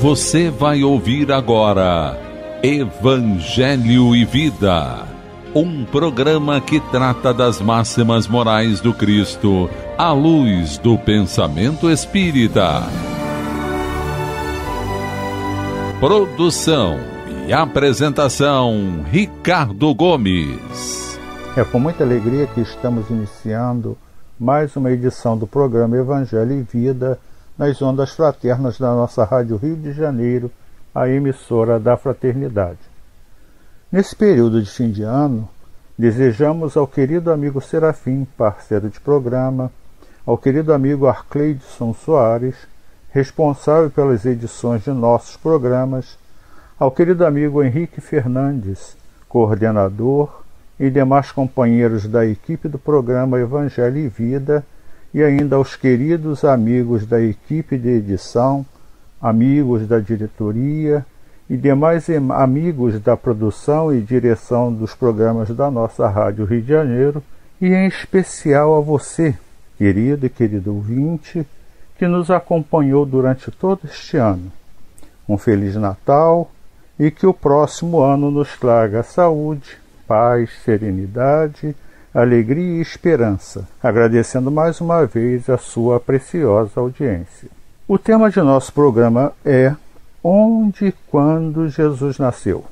Você vai ouvir agora Evangelho e Vida, um programa que trata das máximas morais do Cristo à luz do pensamento espírita. Produção e apresentação Ricardo Gomes. É com muita alegria que estamos iniciando mais uma edição do programa Evangelho e Vida nas ondas fraternas da nossa Rádio Rio de Janeiro, a emissora da Fraternidade. Nesse período de fim de ano, desejamos ao querido amigo Serafim, parceiro de programa, ao querido amigo Arcleidson Soares, responsável pelas edições de nossos programas, ao querido amigo Henrique Fernandes, coordenador, e demais companheiros da equipe do programa Evangelho e Vida, e ainda aos queridos amigos da equipe de edição, amigos da diretoria e demais amigos da produção e direção dos programas da nossa Rádio Rio de Janeiro, e em especial a você, querido e querido ouvinte, que nos acompanhou durante todo este ano. Um Feliz Natal e que o próximo ano nos traga saúde, paz, serenidade, alegria e esperança, agradecendo mais uma vez a sua preciosa audiência. O tema de nosso programa é Onde e quando Jesus nasceu?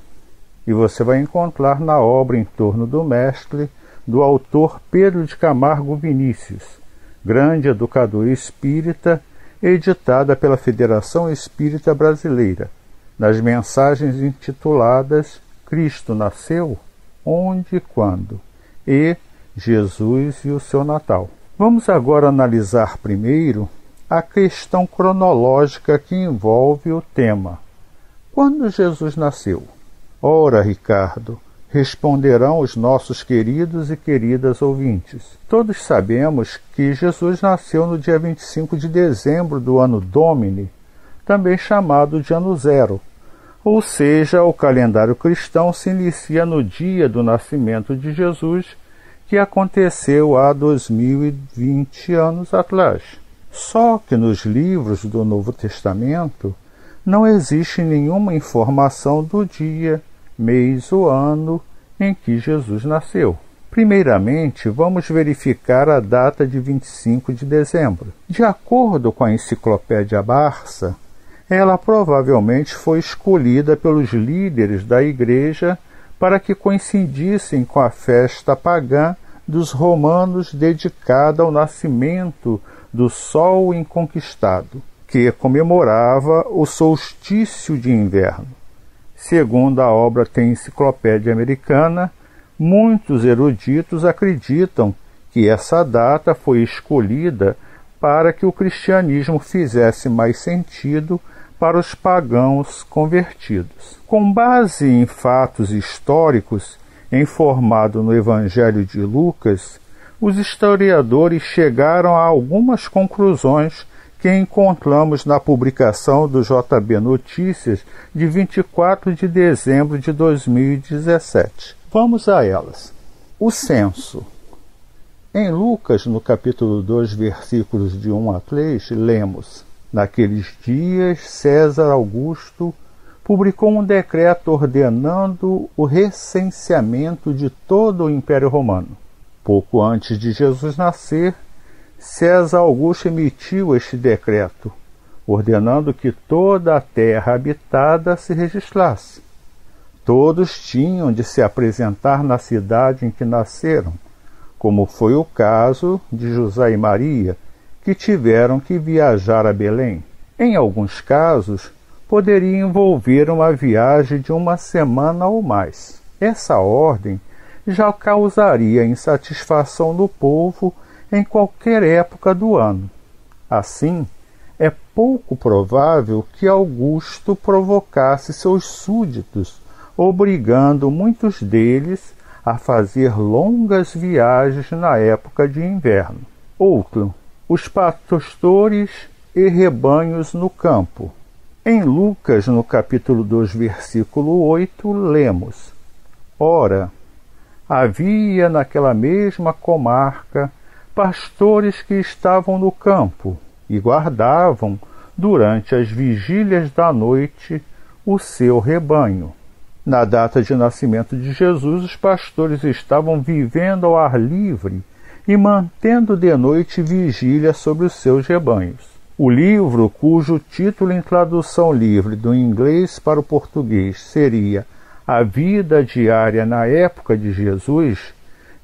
E você vai encontrar na obra Em torno do Mestre, do autor Pedro de Camargo Vinícius, grande educador espírita, editada pela Federação Espírita Brasileira, nas mensagens intituladas Cristo nasceu? Onde e quando? E Jesus e o seu Natal. Vamos agora analisar primeiro a questão cronológica que envolve o tema. Quando Jesus nasceu? Ora, Ricardo, responderão os nossos queridos e queridas ouvintes. Todos sabemos que Jesus nasceu no dia 25 de dezembro do ano Domini, também chamado de Ano Zero, ou seja, o calendário cristão se inicia no dia do nascimento de Jesus, que aconteceu há 2020 anos atrás. Só que nos livros do Novo Testamento não existe nenhuma informação do dia, mês ou ano em que Jesus nasceu. Primeiramente, vamos verificar a data de 25 de dezembro. De acordo com a enciclopédia Barça, ela provavelmente foi escolhida pelos líderes da igreja para que coincidissem com a festa pagã dos romanos dedicada ao nascimento do Sol inconquistado, que comemorava o solstício de inverno. Segundo a obra Tem Enciclopédia Americana, muitos eruditos acreditam que essa data foi escolhida para que o cristianismo fizesse mais sentido para os pagãos convertidos. Com base em fatos históricos informado no Evangelho de Lucas, os historiadores chegaram a algumas conclusões que encontramos na publicação do JB Notícias de 24 de dezembro de 2017. Vamos a elas. O censo. Em Lucas, no capítulo 2, versículos de 1 a 3, lemos: Naqueles dias, César Augusto publicou um decreto ordenando o recenseamento de todo o Império Romano. Pouco antes de Jesus nascer, César Augusto emitiu este decreto, ordenando que toda a terra habitada se registrasse. Todos tinham de se apresentar na cidade em que nasceram, como foi o caso de José e Maria, que tiveram que viajar a Belém. Em alguns casos, poderia envolver uma viagem de uma semana ou mais. Essa ordem já causaria insatisfação no povo em qualquer época do ano. Assim, é pouco provável que Augusto provocasse seus súditos, obrigando muitos deles a fazer longas viagens na época de inverno. Outro, os pastores e rebanhos no campo. Em Lucas, no capítulo 2, versículo 8, lemos: Ora, havia naquela mesma comarca pastores que estavam no campo e guardavam durante as vigílias da noite, o seu rebanho. Na data de nascimento de Jesus, os pastores estavam vivendo ao ar livre e mantendo de noite vigília sobre os seus rebanhos. O livro, cujo título em tradução livre do inglês para o português seria A Vida Diária na Época de Jesus,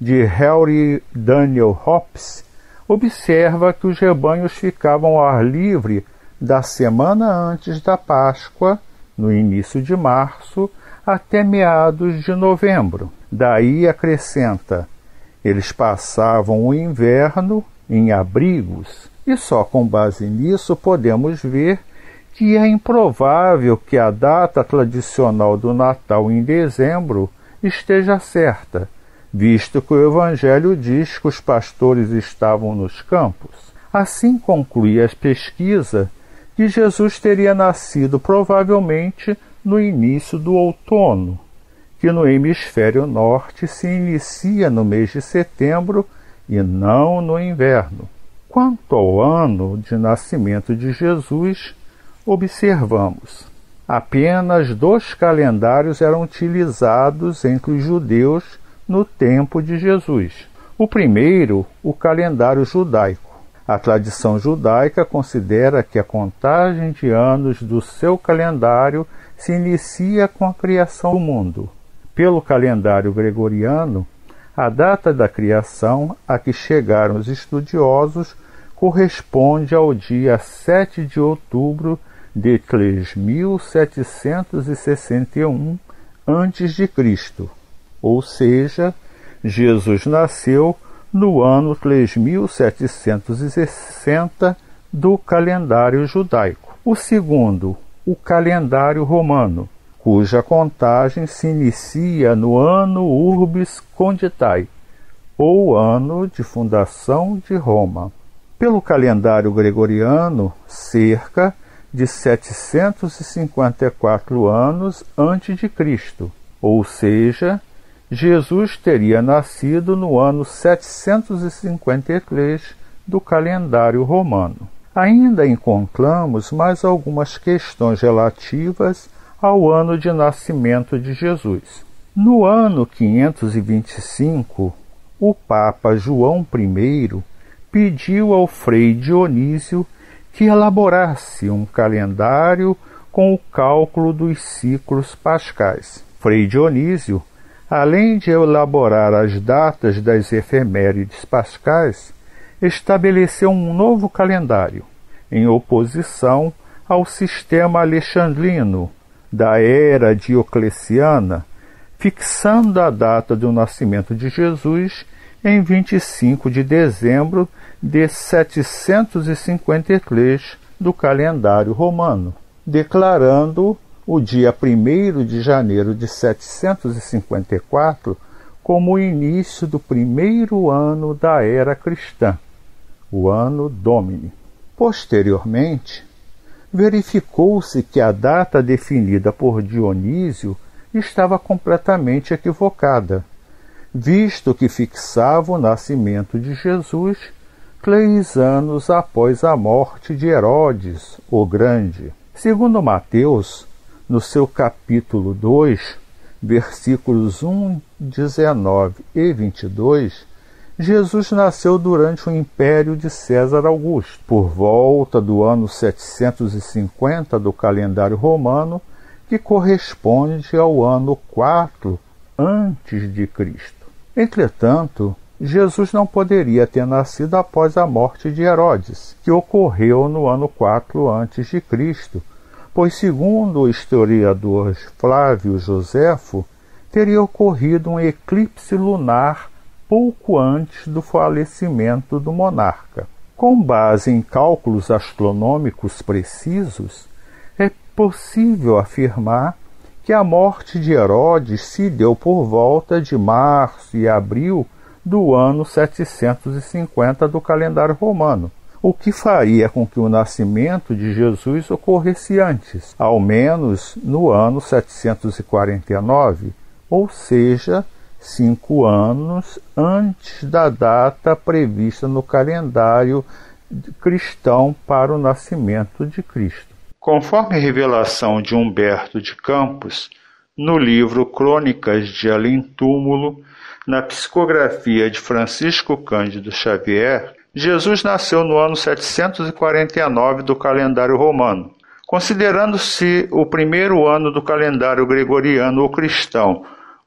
de Henry Daniel Hobbes, observa que os rebanhos ficavam ao ar livre da semana antes da Páscoa, no início de março, até meados de novembro. Daí acrescenta: eles passavam o inverno em abrigos e só com base nisso podemos ver que é improvável que a data tradicional do Natal em dezembro esteja certa, visto que o Evangelho diz que os pastores estavam nos campos. Assim conclui a pesquisa que Jesus teria nascido provavelmente no início do outono, que no hemisfério norte se inicia no mês de setembro e não no inverno. Quanto ao ano de nascimento de Jesus, observamos apenas dois calendários eram utilizados entre os judeus no tempo de Jesus. O primeiro, o calendário judaico. A tradição judaica considera que a contagem de anos do seu calendário se inicia com a criação do mundo. Pelo calendário gregoriano, a data da criação a que chegaram os estudiosos corresponde ao dia 7 de outubro de 3761 a.C., ou seja, Jesus nasceu no ano 3760 do calendário judaico. O segundo, o calendário romano, cuja contagem se inicia no ano Urbis Conditae, ou ano de fundação de Roma. Pelo calendário gregoriano, cerca de 754 anos antes de Cristo, ou seja, Jesus teria nascido no ano 753 do calendário romano. Ainda encontramos mais algumas questões relativas ao ano de nascimento de Jesus. No ano 525, o Papa João I pediu ao Frei Dionísio que elaborasse um calendário com o cálculo dos ciclos pascais. Frei Dionísio, além de elaborar as datas das efemérides pascais, estabeleceu um novo calendário, em oposição ao sistema alexandrino da era diocleciana, fixando a data do nascimento de Jesus em 25 de dezembro de 753 do calendário romano, declarando o dia 1 de janeiro de 754 como o início do primeiro ano da era cristã, o ano Domini. Posteriormente, verificou-se que a data definida por Dionísio estava completamente equivocada, visto que fixava o nascimento de Jesus três anos após a morte de Herodes o Grande. Segundo Mateus, no seu capítulo 2, versículos 1, 19 e 22, Jesus nasceu durante o império de César Augusto, por volta do ano 750 do calendário romano, que corresponde ao ano 4 antes de Cristo. Entretanto, Jesus não poderia ter nascido após a morte de Herodes, que ocorreu no ano 4 antes de Cristo, pois segundo o historiador Flávio Joséfo, teria ocorrido um eclipse lunar pouco antes do falecimento do monarca. Com base em cálculos astronômicos precisos, é possível afirmar que a morte de Herodes se deu por volta de março e abril do ano 750 do calendário romano, o que faria com que o nascimento de Jesus ocorresse antes, ao menos no ano 749, ou seja, cinco anos antes da data prevista no calendário cristão para o nascimento de Cristo. Conforme a revelação de Humberto de Campos, no livro Crônicas de Além Túmulo, na psicografia de Francisco Cândido Xavier, Jesus nasceu no ano 749 do calendário romano. Considerando-se o primeiro ano do calendário gregoriano ou cristão,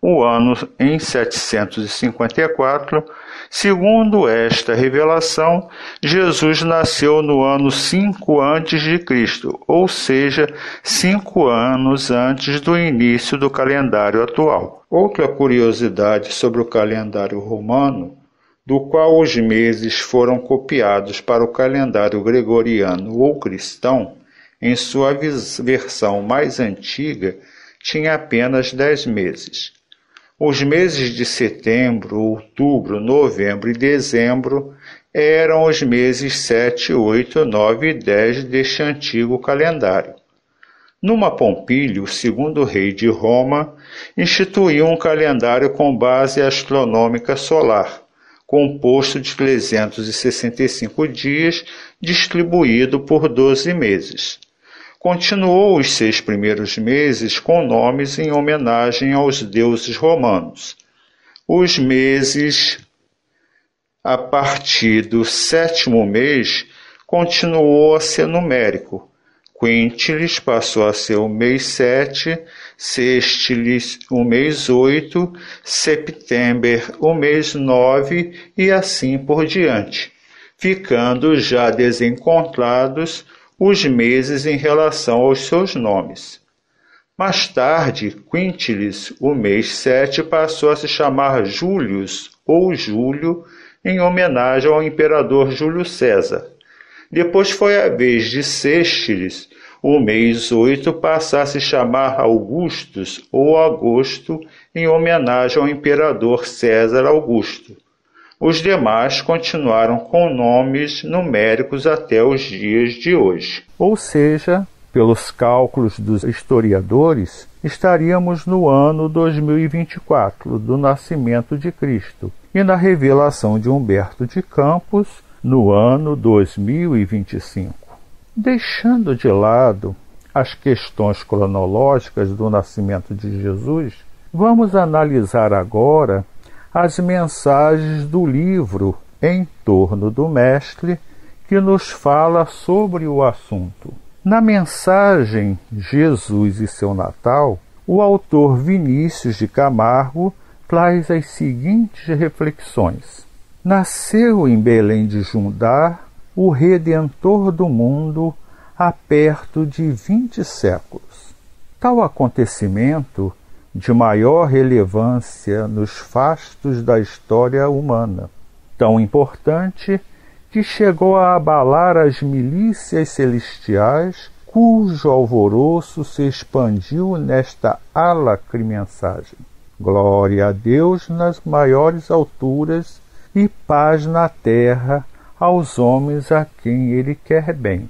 o ano em 754, segundo esta revelação, Jesus nasceu no ano 5 antes de Cristo, ou seja, cinco anos antes do início do calendário atual. Outra curiosidade sobre o calendário romano, do qual os meses foram copiados para o calendário gregoriano ou cristão, em sua versão mais antiga, tinha apenas dez meses. Os meses de setembro, outubro, novembro e dezembro eram os meses 7, 8, 9 e 10 deste antigo calendário. Numa Pompílio, o segundo rei de Roma, instituiu um calendário com base astronômica solar, composto de 365 dias, distribuído por 12 meses. Continuou os seis primeiros meses com nomes em homenagem aos deuses romanos. Os meses a partir do sétimo mês continuou a ser numérico. Quintilis passou a ser o mês sete, sextilis o mês oito, september o mês nove e assim por diante, ficando já desencontrados os meses em relação aos seus nomes. Mais tarde, Quintilis, o mês 7, passou a se chamar Július ou Júlio, em homenagem ao imperador Júlio César. Depois foi a vez de Sextilis, o mês 8, passar a se chamar Augustus ou Agosto, em homenagem ao imperador César Augusto. Os demais continuaram com nomes numéricos até os dias de hoje. Ou seja, pelos cálculos dos historiadores, estaríamos no ano 2024 do nascimento de Cristo e na revelação de Humberto de Campos no ano 2025. Deixando de lado as questões cronológicas do nascimento de Jesus, vamos analisar agora as mensagens do livro Em torno do Mestre, que nos fala sobre o assunto. Na mensagem Jesus e seu Natal, o autor Vinícius de Camargo traz as seguintes reflexões. Nasceu em Belém de Judá o Redentor do mundo há perto de vinte séculos. Tal acontecimento de maior relevância nos fastos da história humana, tão importante que chegou a abalar as milícias celestiais, cujo alvoroço se expandiu nesta alacre mensagem. Glória a Deus nas maiores alturas e paz na terra aos homens a quem Ele quer bem.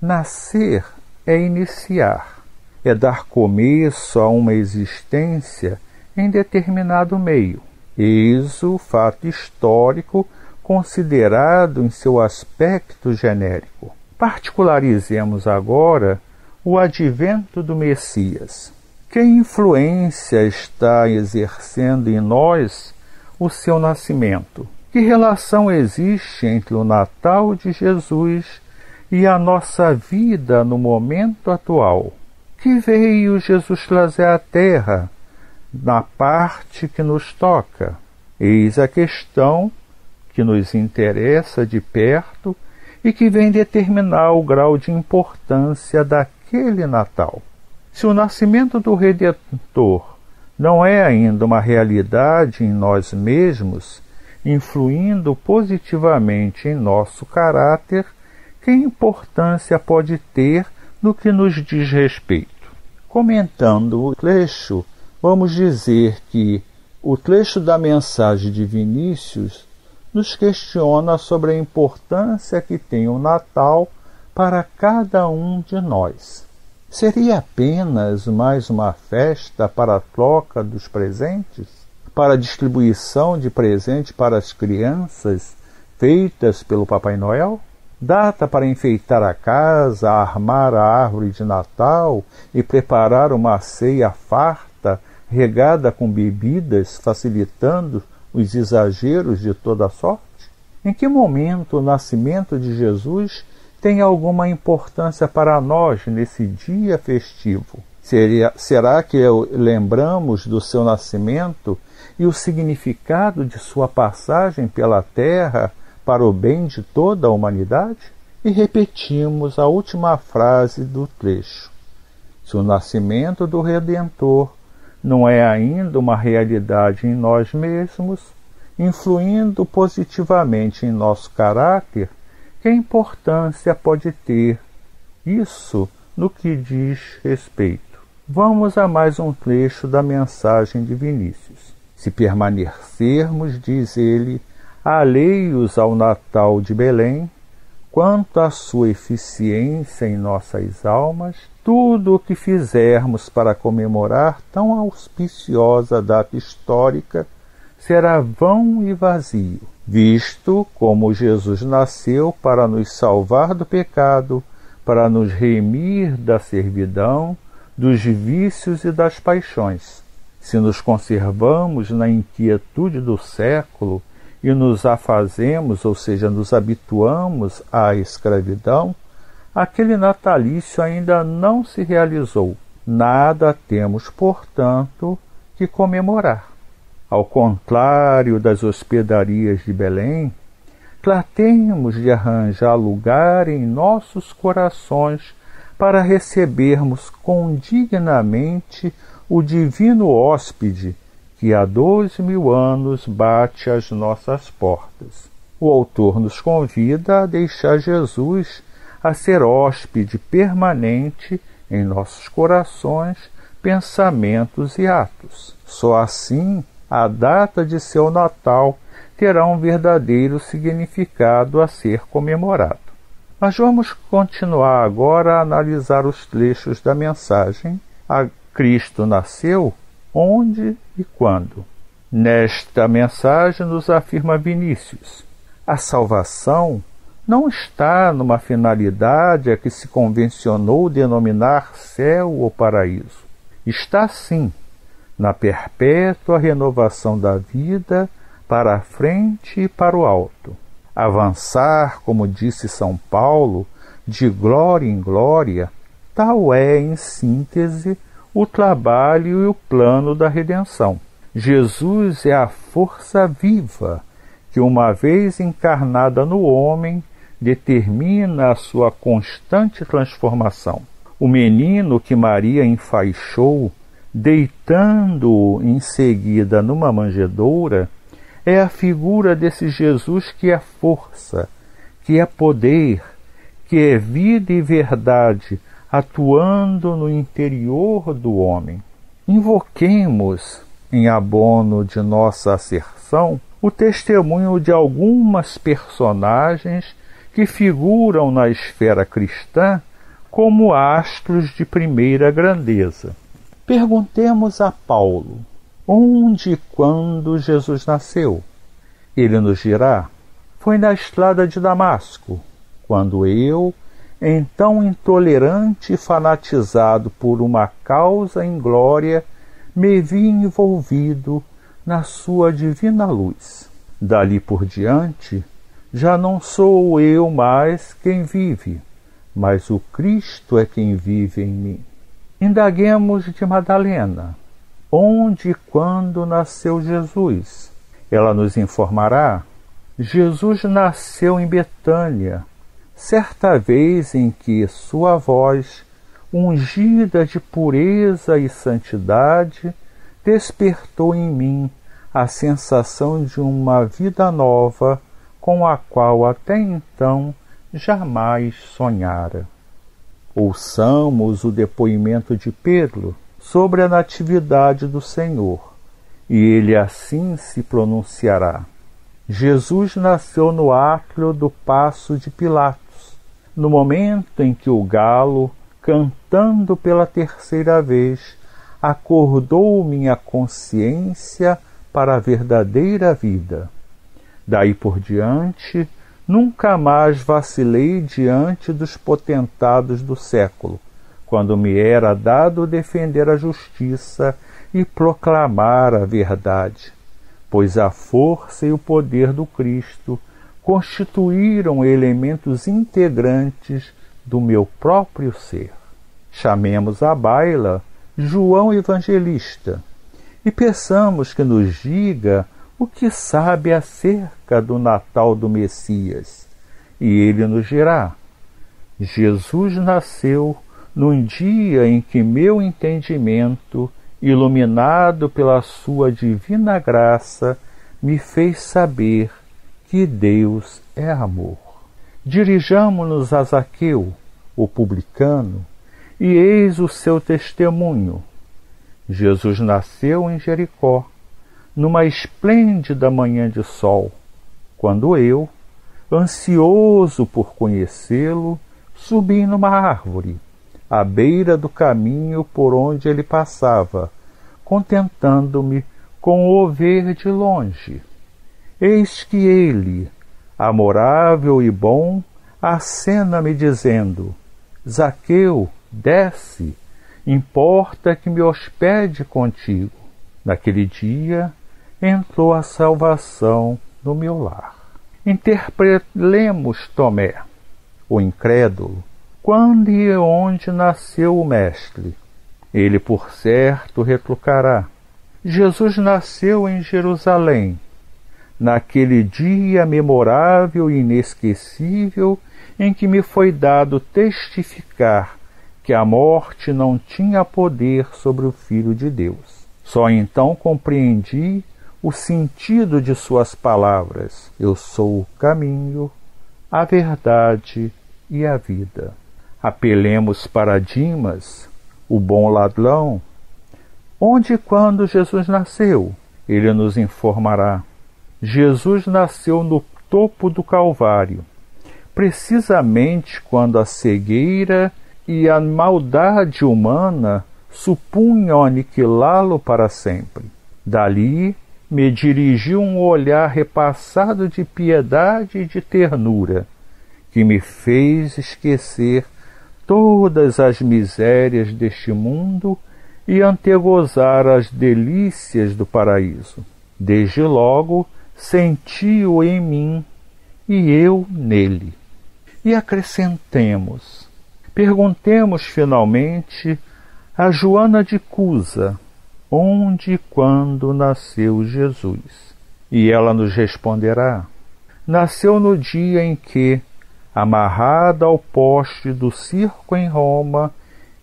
Nascer é iniciar é dar começo a uma existência em determinado meio. Eis o fato histórico considerado em seu aspecto genérico. Particularizemos agora o advento do Messias. Que influência está exercendo em nós o seu nascimento? Que relação existe entre o Natal de Jesus e a nossa vida no momento atual? Que veio Jesus trazer à terra na parte que nos toca? Eis a questão que nos interessa de perto e que vem determinar o grau de importância daquele Natal. Se o nascimento do Redentor não é ainda uma realidade em nós mesmos, influindo positivamente em nosso caráter, que importância pode ter no que nos diz respeito? Comentando o trecho, vamos dizer que o trecho da mensagem de Vinícius nos questiona sobre a importância que tem o Natal para cada um de nós. Seria apenas mais uma festa para a troca dos presentes? Para a distribuição de presentes para as crianças feitas pelo Papai Noel? Data para enfeitar a casa, armar a árvore de Natal e preparar uma ceia farta, regada com bebidas, facilitando os exageros de toda sorte? Em que momento o nascimento de Jesus tem alguma importância para nós nesse dia festivo? Seria, será que lembramos do seu nascimento e o significado de sua passagem pela terra para o bem de toda a humanidade? E repetimos a última frase do trecho. Se o nascimento do Redentor não é ainda uma realidade em nós mesmos, influindo positivamente em nosso caráter, que importância pode ter isso no que diz respeito? Vamos a mais um trecho da mensagem de Vinícius. Se permanecermos, diz ele, alheios ao Natal de Belém, quanto à sua eficiência em nossas almas, tudo o que fizermos para comemorar tão auspiciosa data histórica será vão e vazio, visto como Jesus nasceu para nos salvar do pecado, para nos remir da servidão, dos vícios e das paixões. Se nos conservamos na inquietude do século e nos afazemos, ou seja, nos habituamos à escravidão, aquele natalício ainda não se realizou. Nada temos, portanto, que comemorar. Ao contrário das hospedarias de Belém, tratemos de arranjar lugar em nossos corações para recebermos condignamente o divino hóspede que há dois mil anos bate às nossas portas. O autor nos convida a deixar Jesus a ser hóspede permanente em nossos corações, pensamentos e atos. Só assim a data de seu Natal terá um verdadeiro significado a ser comemorado. Mas vamos continuar agora a analisar os trechos da mensagem A Cristo nasceu, onde e quando. Nesta mensagem nos afirma Vinícius: a salvação não está numa finalidade a que se convencionou denominar céu ou paraíso. Está sim na perpétua renovação da vida para a frente e para o alto avançar, como disse São Paulo, de glória em glória, tal é, em síntese, o trabalho e o plano da redenção. Jesus é a força viva que, uma vez encarnada no homem, determina a sua constante transformação. O menino que Maria enfaixou, deitando-o em seguida numa manjedoura, é a figura desse Jesus que é força, que é poder, que é vida e verdade atuando no interior do homem. Invoquemos, em abono de nossa asserção, o testemunho de algumas personagens que figuram na esfera cristã como astros de primeira grandeza. Perguntemos a Paulo onde e quando Jesus nasceu. Ele nos dirá: Foi na estrada de Damasco, quando eu, então intolerante e fanatizado por uma causa em glória, me vi envolvido na sua divina luz. Dali por diante, já não sou eu mais quem vive, mas o Cristo é quem vive em mim. Indaguemos de Madalena onde e quando nasceu Jesus. Ela nos informará. Jesus nasceu em Betânia, certa vez em que sua voz, ungida de pureza e santidade, despertou em mim a sensação de uma vida nova com a qual até então jamais sonhara. Ouçamos o depoimento de Pedro, sobre a natividade do Senhor, e ele assim se pronunciará. Jesus nasceu no átrio do passo de Pilatos, no momento em que o galo, cantando pela terceira vez, acordou minha consciência para a verdadeira vida. Daí por diante, nunca mais vacilei diante dos potentados do século, quando me era dado defender a justiça e proclamar a verdade, pois a força e o poder do Cristo constituíram elementos integrantes do meu próprio ser. Chamemos à baila João Evangelista e peçamos que nos diga o que sabe acerca do Natal do Messias. E ele nos dirá: Jesus nasceu num dia em que meu entendimento, iluminado pela sua divina graça, me fez saber que Deus é amor. Dirijamo-nos a Zaqueu, o publicano, e eis o seu testemunho. Jesus nasceu em Jericó, numa esplêndida manhã de sol, quando eu, ansioso por conhecê-lo, subi numa árvore, à beira do caminho por onde ele passava, contentando-me com o ver de longe. Eis que ele, amorável e bom, acena-me dizendo: Zaqueu, desce, importa que me hospede contigo. Naquele dia entrou a salvação no meu lar. Interpelemos Tomé, o incrédulo, quando e onde nasceu o Mestre. Ele, por certo, retrucará: Jesus nasceu em Jerusalém naquele dia memorável e inesquecível em que me foi dado testificar que a morte não tinha poder sobre o Filho de Deus. Só então compreendi o sentido de suas palavras: Eu sou o caminho, a verdade e a vida. Apelemos para Dimas, o bom ladrão. Onde e quando Jesus nasceu? Ele nos informará. Jesus nasceu no topo do Calvário, precisamente quando a cegueira e a maldade humana supunham aniquilá-lo para sempre. Dali me dirigiu um olhar repassado de piedade e de ternura, que me fez esquecer todas as misérias deste mundo e antegozar as delícias do paraíso. Desde logo, senti-o em mim e eu nele. E acrescentemos, perguntemos finalmente a Joana de Cusa onde e quando nasceu Jesus. E ela nos responderá: Nasceu no dia em que, amarrada ao poste do circo em Roma,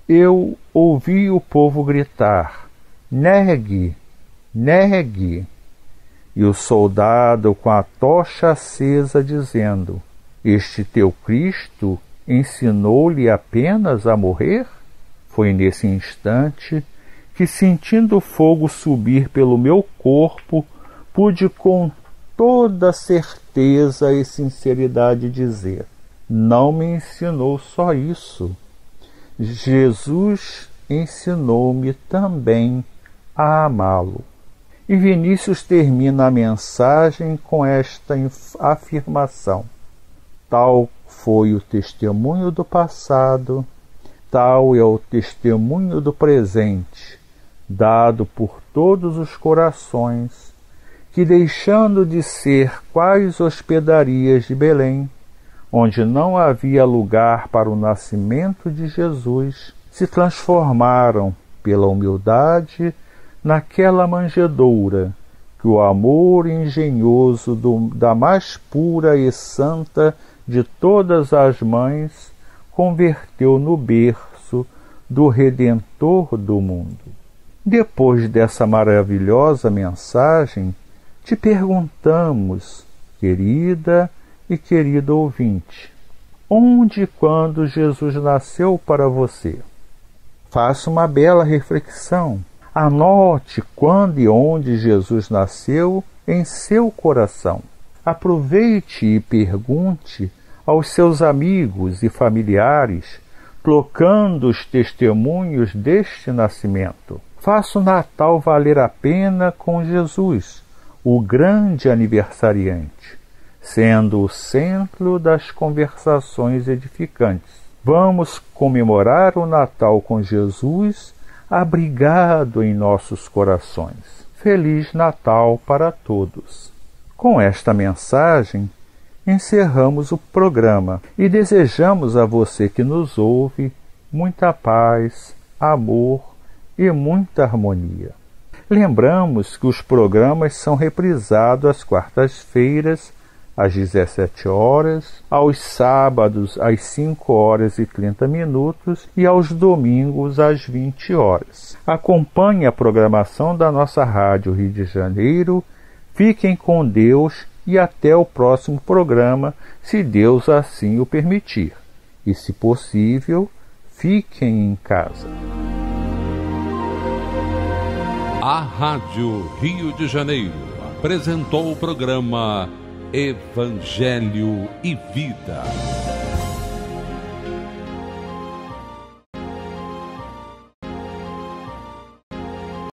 eu ouvi o povo gritar: Negue, negue e o soldado com a tocha acesa, dizendo: Este teu Cristo ensinou-lhe apenas a morrer? Foi nesse instante que, sentindo o fogo subir pelo meu corpo, pude com toda certeza e sinceridade dizer: Não me ensinou só isso. Jesus ensinou-me também a amá-lo. E Vinícius termina a mensagem com esta afirmação: Tal foi o testemunho do passado, tal é o testemunho do presente, dado por todos os corações, que deixando de ser quais hospedarias de Belém, onde não havia lugar para o nascimento de Jesus, se transformaram pela humildade naquela manjedoura que o amor engenhoso do, da mais pura e santa de todas as mães converteu no berço do Redentor do mundo. Depois dessa maravilhosa mensagem, te perguntamos, querida e querido ouvinte, onde e quando Jesus nasceu para você? Faça uma bela reflexão Anote quando e onde Jesus nasceu em seu coração. Aproveite e pergunte aos seus amigos e familiares, trocando os testemunhos deste nascimento. Faça o Natal valer a pena com Jesus, o grande aniversariante. sendo o centro das conversações edificantes. Vamos comemorar o Natal com Jesus abrigado em nossos corações. Feliz Natal para todos. Com esta mensagem, encerramos o programa e desejamos a você que nos ouve muita paz, amor e muita harmonia. Lembramos que os programas são reprisados às quartas-feiras, às 17 horas, aos sábados, às 5 horas e 30 minutos e aos domingos, às 20 horas. Acompanhe a programação da nossa Rádio Rio de Janeiro. Fiquem com Deus e até o próximo programa, se Deus assim o permitir. E, se possível, fiquem em casa. A Rádio Rio de Janeiro apresentou o programa Evangelho e Vida.